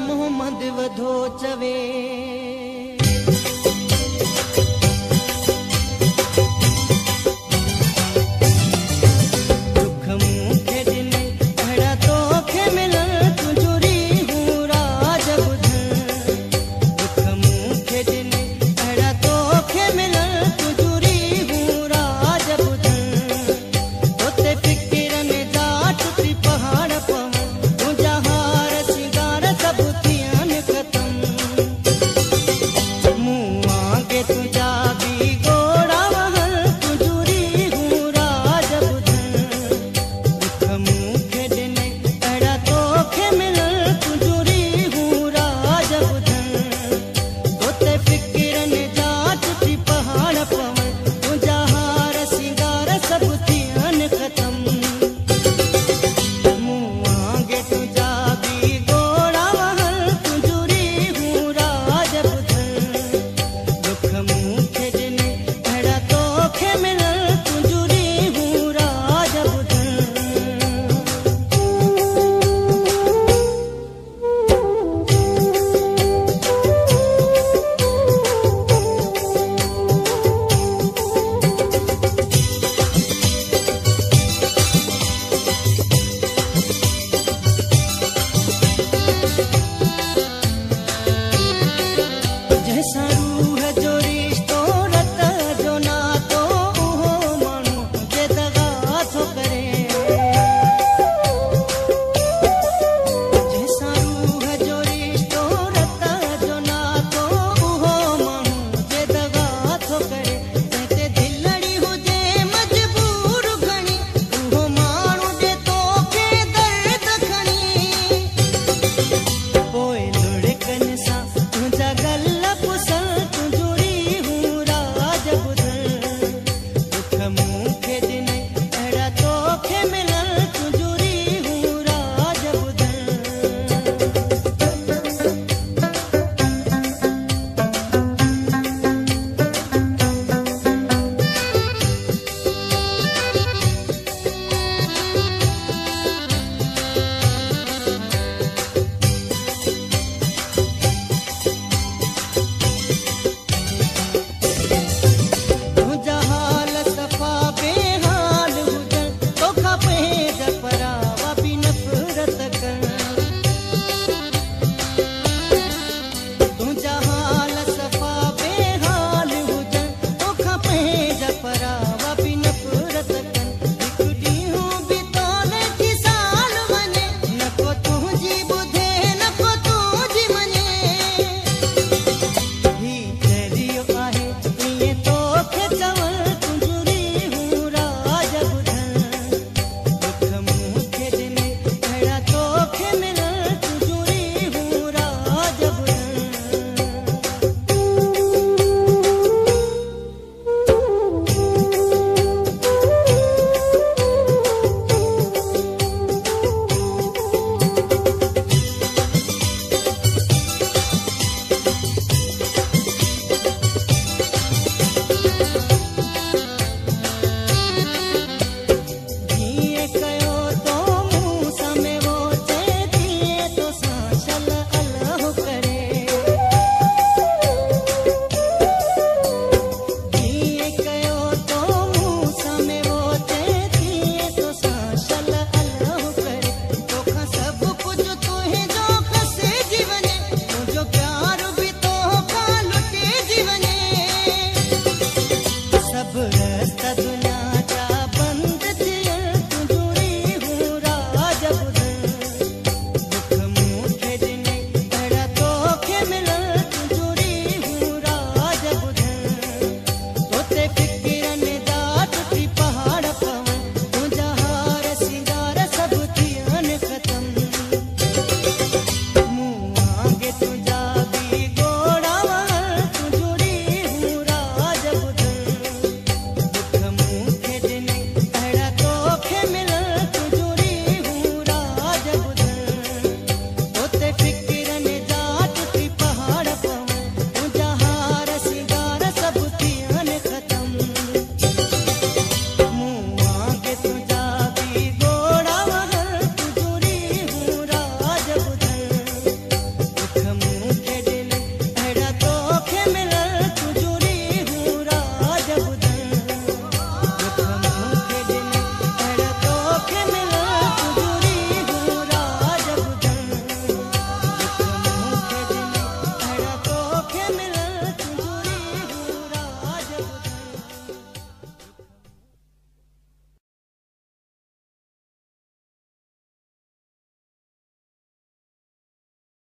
मोहम्मद वधो चवे।